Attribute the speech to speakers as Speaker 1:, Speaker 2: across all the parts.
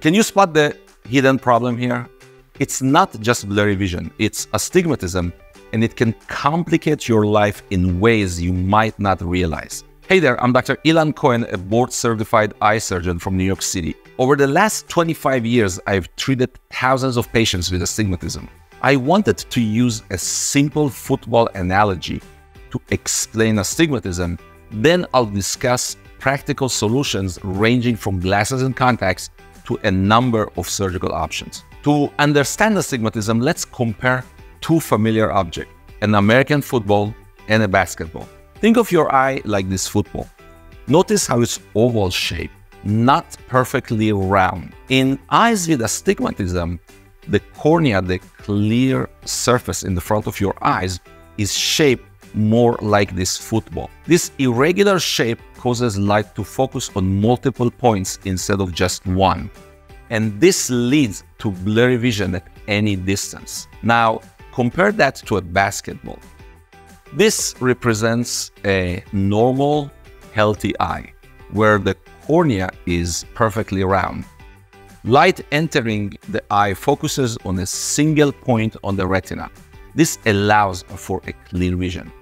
Speaker 1: Can you spot the hidden problem here? It's not just blurry vision, it's astigmatism, and it can complicate your life in ways you might not realize. Hey there, I'm Dr. Ilan Cohen, a board certified eye surgeon from New York City. Over the last 25 years, I've treated thousands of patients with astigmatism. I wanted to use a simple football analogy to explain astigmatism. Then I'll discuss practical solutions ranging from glasses and contacts to a number of surgical options. To understand astigmatism, let's compare two familiar objects, an American football and a basketball. Think of your eye like this football. Notice how it's oval shape, not perfectly round. In eyes with astigmatism, the cornea, the clear surface in the front of your eyes, is shaped more like this football. This irregular shape causes light to focus on multiple points instead of just one. And this leads to blurry vision at any distance. Now, compare that to a basketball. This represents a normal, healthy eye, where the cornea is perfectly round. Light entering the eye focuses on a single point on the retina. This allows for a clear vision.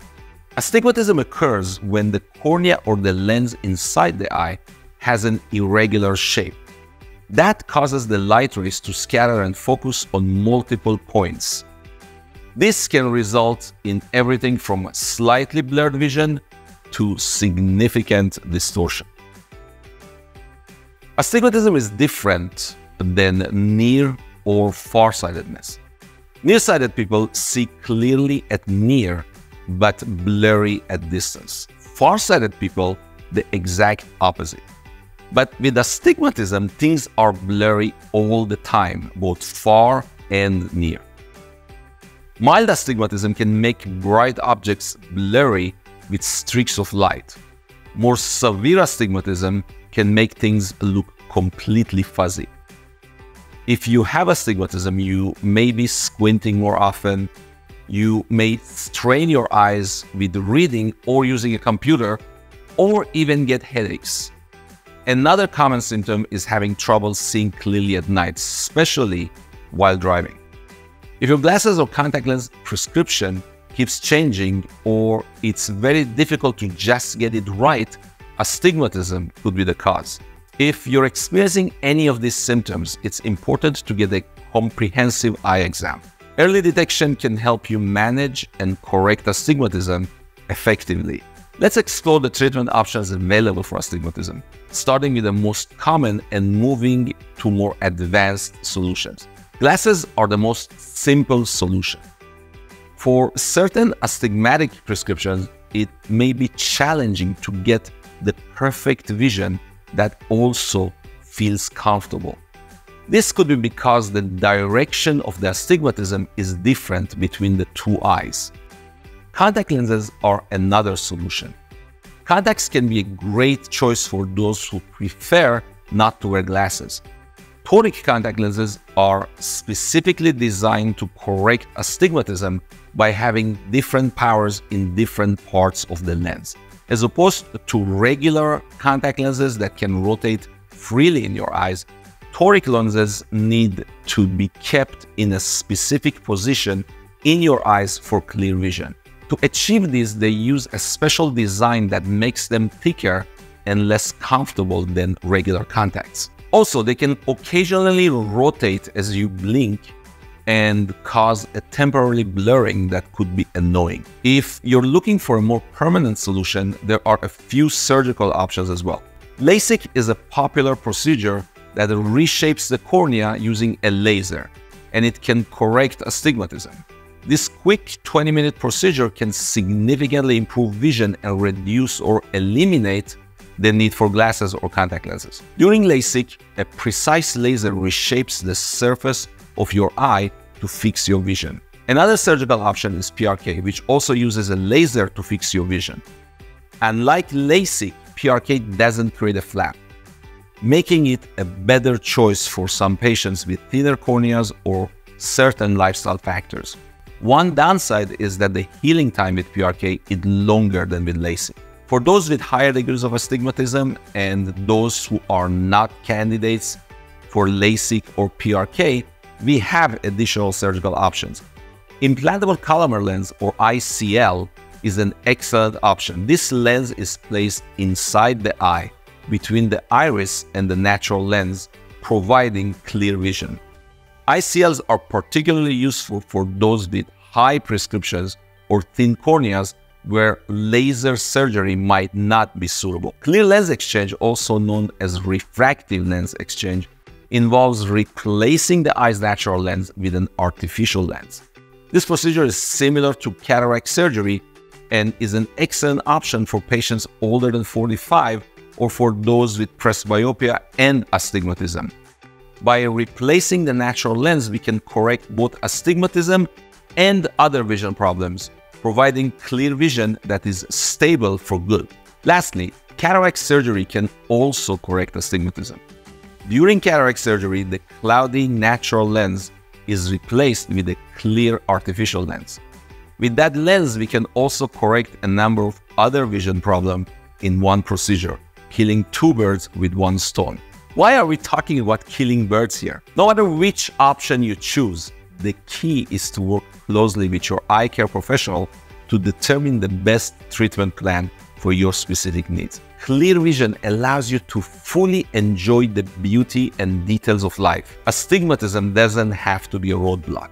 Speaker 1: Astigmatism occurs when the cornea or the lens inside the eye has an irregular shape. That causes the light rays to scatter and focus on multiple points. This can result in everything from slightly blurred vision to significant distortion. Astigmatism is different than near or farsightedness. Nearsighted people see clearly at near but blurry at distance. Farsighted people, the exact opposite. But with astigmatism, things are blurry all the time, both far and near. Mild astigmatism can make bright objects blurry with streaks of light. More severe astigmatism can make things look completely fuzzy. If you have astigmatism, you may be squinting more often, you may strain your eyes with reading or using a computer, or even get headaches. Another common symptom is having trouble seeing clearly at night, especially while driving. If your glasses or contact lens prescription keeps changing or it's very difficult to just get it right, astigmatism could be the cause. If you're experiencing any of these symptoms, it's important to get a comprehensive eye exam. Early detection can help you manage and correct astigmatism effectively. Let's explore the treatment options available for astigmatism, starting with the most common and moving to more advanced solutions. Glasses are the most simple solution. For certain astigmatic prescriptions, it may be challenging to get the perfect vision that also feels comfortable. This could be because the direction of the astigmatism is different between the two eyes. Contact lenses are another solution. Contacts can be a great choice for those who prefer not to wear glasses. Toric contact lenses are specifically designed to correct astigmatism by having different powers in different parts of the lens, as opposed to regular contact lenses that can rotate freely in your eyes toric lenses need to be kept in a specific position in your eyes for clear vision. To achieve this, they use a special design that makes them thicker and less comfortable than regular contacts. Also, they can occasionally rotate as you blink and cause a temporary blurring that could be annoying. If you're looking for a more permanent solution, there are a few surgical options as well. LASIK is a popular procedure that reshapes the cornea using a laser, and it can correct astigmatism. This quick 20 minute procedure can significantly improve vision and reduce or eliminate the need for glasses or contact lenses. During LASIK, a precise laser reshapes the surface of your eye to fix your vision. Another surgical option is PRK, which also uses a laser to fix your vision. Unlike LASIK, PRK doesn't create a flap making it a better choice for some patients with thinner corneas or certain lifestyle factors. One downside is that the healing time with PRK is longer than with LASIK. For those with higher degrees of astigmatism and those who are not candidates for LASIK or PRK, we have additional surgical options. Implantable collamer lens or ICL is an excellent option. This lens is placed inside the eye between the iris and the natural lens, providing clear vision. ICLs are particularly useful for those with high prescriptions or thin corneas where laser surgery might not be suitable. Clear lens exchange, also known as refractive lens exchange, involves replacing the eye's natural lens with an artificial lens. This procedure is similar to cataract surgery and is an excellent option for patients older than 45 or for those with presbyopia and astigmatism. By replacing the natural lens, we can correct both astigmatism and other vision problems, providing clear vision that is stable for good. Lastly, cataract surgery can also correct astigmatism. During cataract surgery, the cloudy natural lens is replaced with a clear artificial lens. With that lens, we can also correct a number of other vision problems in one procedure, killing two birds with one stone. Why are we talking about killing birds here? No matter which option you choose, the key is to work closely with your eye care professional to determine the best treatment plan for your specific needs. Clear vision allows you to fully enjoy the beauty and details of life. Astigmatism doesn't have to be a roadblock.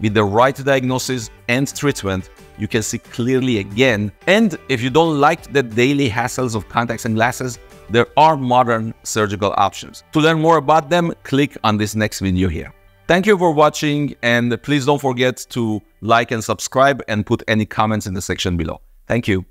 Speaker 1: With the right diagnosis and treatment, you can see clearly again. And if you don't like the daily hassles of contacts and glasses, there are modern surgical options. To learn more about them, click on this next video here. Thank you for watching and please don't forget to like and subscribe and put any comments in the section below. Thank you.